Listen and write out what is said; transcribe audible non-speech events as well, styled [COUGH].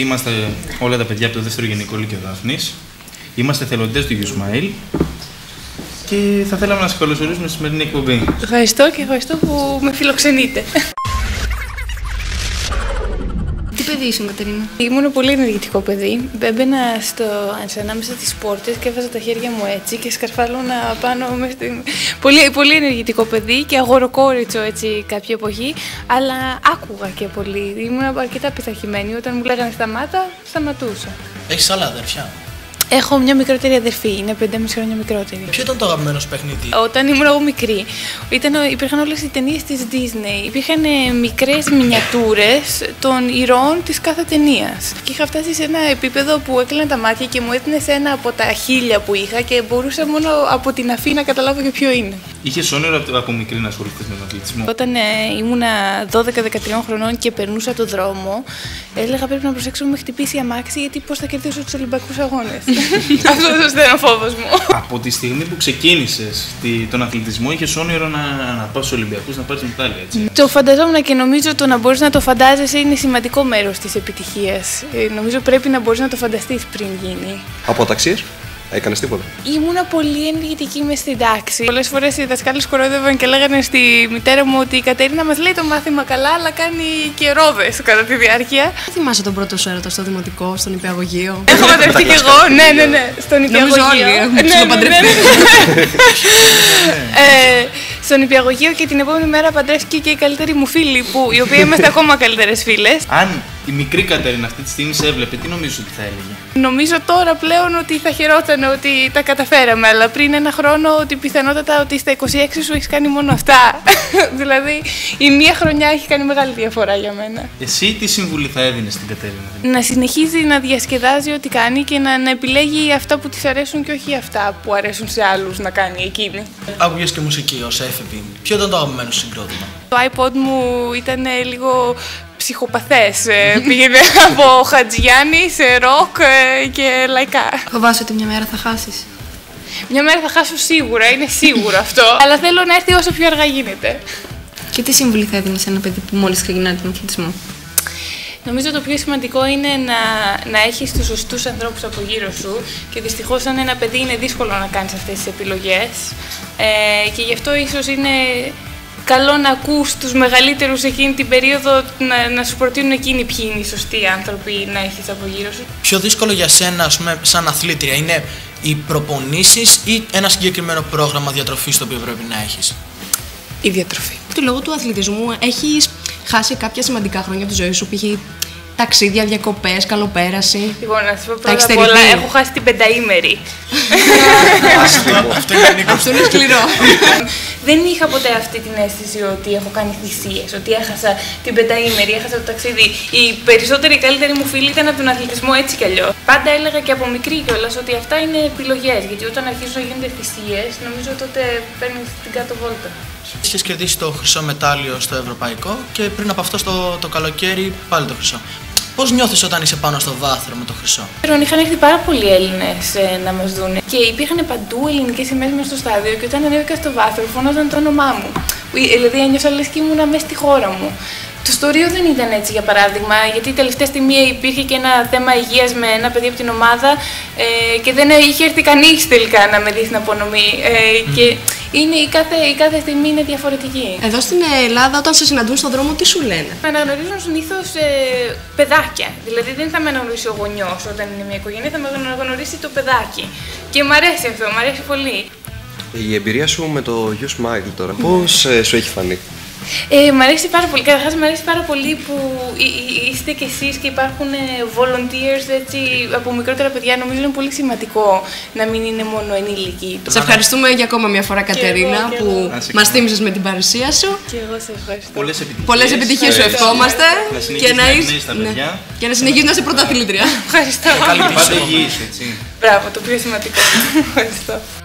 Είμαστε όλα τα παιδιά από το δεύτερο Γενικό Λύκειο Δάφνης. Είμαστε θελοντές του Γιουσμαήλ και θα θέλαμε να σας καλωσορίσουμε στη σημερινή εκπομπή. Ευχαριστώ και ευχαριστώ που με φιλοξενείτε. Παιδί ήσουν, Κατερίνα. Ήμουν πολύ ενεργητικό παιδί. Έμπαινα στο, ανάμεσα στις πόρτες και έβαζα τα χέρια μου έτσι και σκαρφάλωνα πάνω μες στην. Πολύ, πολύ ενεργητικό παιδί και αγοροκόριτσο έτσι κάποια εποχή. Αλλά άκουγα και πολύ. Ήμουν αρκετά πειθαρχημένη. Όταν μου λέγανε σταμάτα, σταματούσα. Έχεις άλλα αδερφιά. Έχω μια μικρότερη αδερφή, είναι 5,5 χρόνια μικρότερη. Ποιο ήταν το αγαπημένος σου παιχνίδι, Όταν ήμουν εγώ μικρή, ήταν, υπήρχαν όλες οι ταινίες της Disney. Υπήρχαν μικρές μινιατούρες των ηρώων της κάθε ταινίας. Και είχα φτάσει σε ένα επίπεδο που έκλεινα τα μάτια και μου έδινε ένα από τα χίλια που είχα και μπορούσα μόνο από την αφή να καταλάβω για ποιο είναι. Είχες όνειρο από μικρή να ασχοληθείς με τον αθλητισμό; Όταν ε, ήμουνα 12-13 χρονών και περνούσα το δρόμο, έλεγα πρέπει να προσέξω με χτυπήσει η αμάξη γιατί πώς θα κερδίσω τους Ολυμπιακούς Αγώνες. [LAUGHS] Αυτό ήταν ο φόβος μου. Από τη στιγμή που ξεκίνησες τον αθλητισμό, είχες όνειρο να, να πας στους Ολυμπιακούς να πάρεις μετάλλια, έτσι. Το φανταζόμουν και νομίζω το να μπορείς να το φαντάζεσαι είναι σημαντικό μέρος της επιτυχίας. Ε, νομίζω πρέπει να μπορείς να το φανταστείς πριν γίνει. Από ταξίες; Έκανες τίποτα; Ήμουνα πολύ ενεργητική μες στην τάξη. Πολλές φορές οι δασκάλες κορόιδευαν και λέγανε στη μητέρα μου ότι η Κατερίνα μας λέει το μάθημα καλά, αλλά κάνει και ρόδες κατά τη διάρκεια. Θυμάσαι τον πρώτο σου έρωτα στο δημοτικό, στον υπηαγωγείο; [LAUGHS] Έχω παντρευτεί κι εγώ, ναι, ναι, ναι. Στον υπηαγωγείο. Νομίζω όλοι έχουμε ναι, ναι, ναι. [LAUGHS] ε, στον υπηαγωγείο και την επόμενη μέρα παντρεύτηκε και η καλύτερη μου φίλη, που, η οποία είμαστε ακόμα καλύτερες φίλες. Αν η μικρή Κατερίνα αυτή τη στιγμή σε έβλεπε, τι νομίζω ότι θα έλεγε; Νομίζω τώρα πλέον ότι θα χαιρόταν ότι τα καταφέραμε, αλλά πριν ένα χρόνο ότι πιθανότατα ότι στα 26 σου έχεις κάνει μόνο αυτά. [LAUGHS] δηλαδή η μία χρονιά έχει κάνει μεγάλη διαφορά για μένα. Εσύ τι συμβουλή θα έδινες στην Κατερίνα, Να συνεχίζει να διασκεδάζει ό,τι κάνει και να, να επιλέγει αυτά που της αρέσουν και όχι αυτά που αρέσουν σε άλλους να κάνει εκείνη. Άκουγες και μουσική ως έφηβη. Ποιο ήταν το αγαπημένο σου συγκρότημα; Το iPod μου ήταν λίγο ψυχοπαθές. Ε, πήγαινε [LAUGHS] από Χατζιάννη σε ροκ ε, και λαϊκά. Φοβάσαι ότι μια μέρα θα χάσεις. Μια μέρα θα χάσω σίγουρα, είναι σίγουρο αυτό. [LAUGHS] Αλλά θέλω να έρθει όσο πιο αργά γίνεται. Και τι συμβουλή θα έδινες σε ένα παιδί που μόλις ξεκινάει τον αθλητισμό; Νομίζω το πιο σημαντικό είναι να, να έχεις τους σωστούς ανθρώπους από γύρω σου και δυστυχώς σαν ένα παιδί είναι δύσκολο να κάνεις αυτές τις επιλογές ε, και γι' αυτό ίσως είναι καλό να ακούς τους μεγαλύτερους εκείνη την περίοδο να, να σου προτείνουν εκείνοι ποιοι είναι οι σωστοί άνθρωποι να έχεις από γύρω σου. Πιο δύσκολο για σένα, ας πούμε, σαν αθλήτρια, είναι οι προπονήσεις ή ένα συγκεκριμένο πρόγραμμα διατροφής το οποίο πρέπει να έχεις; Η διατροφή. Του λόγω του αθλητισμού έχεις χάσει κάποια σημαντικά χρόνια από τη ζωή σου, π.χ. ταξίδια, διακοπές, καλοπέραση. Λοιπόν, να σα πω πρώτα απ' όλα, έχω χάσει την πενταήμερη. Αυτό είναι Αυτό είναι σκληρό. [LAUGHS] Δεν είχα ποτέ αυτή την αίσθηση ότι έχω κάνει θυσίες, ότι έχασα την πενταήμερη, έχασα το ταξίδι. Οι περισσότεροι καλύτεροι μου φίλοι ήταν από τον αθλητισμό έτσι κι αλλιώς. Πάντα έλεγα και από μικρή κιόλας ότι αυτά είναι επιλογές. Γιατί όταν αρχίζουν να γίνονται θυσίες, νομίζω τότε παίρνει την κάτω βόλτα. Είχε κερδίσει το χρυσό μετάλλιο στο ευρωπαϊκό και πριν από αυτό στο, το καλοκαίρι πάλι το χρυσό. Πώς νιώθεις όταν είσαι πάνω στο βάθρο με το χρυσό; Είχαν έρθει πάρα πολλοί Έλληνες ε, να μας δουν και υπήρχαν παντού ελληνικές σημαίες μέσα στο στάδιο. Και όταν ανέβηκα στο βάθρο, φώναζαν το όνομά μου. Δηλαδή, ένιωσα λες και ήμουν μέσα στη χώρα μου. Το στορίο δεν ήταν έτσι για παράδειγμα, γιατί τελευταία στιγμή υπήρχε και ένα θέμα υγείας με ένα παιδί από την ομάδα ε, και δεν είχε έρθει κανείς τελικά να με δει στην απονομή. Ε, και είναι, η, κάθε, η κάθε στιγμή είναι διαφορετική. Εδώ στην Ελλάδα, όταν σε συναντούν στον δρόμο, τι σου λένε; Με αναγνωρίζουν συνήθως ε, παιδάκια. Δηλαδή δεν θα με αναγνωρίσει ο γονιός όταν είναι μια οικογένεια, θα με αναγνωρίσει το παιδάκι. Και μου αρέσει αυτό, μου αρέσει πολύ. Η εμπειρία σου με το You Smile τώρα, πώς ε, σου έχει φανεί; Ε, μ' αρέσει πάρα πολύ. Καταρχάς, μου αρέσει πάρα πολύ που είστε κι εσείς και υπάρχουν ε, volunteers έτσι, από μικρότερα παιδιά. Νομίζω είναι πολύ σημαντικό να μην είναι μόνο ενήλικοι. Σε ευχαριστούμε για ακόμα μια φορά, Κατερίνα, που μας θύμισες με την παρουσία σου. Και εγώ σε ευχαριστώ. Πολλές επιτυχίες. Πολλές επιτυχίες σου ευχόμαστε. Και να είσαι. Και να συνεχίσει να είσαι πρωταθλήτρια. Ευχαριστώ. Πάντα υγιής, έτσι. Μπράβο, το πιο σημαντικό. Ευχαριστώ.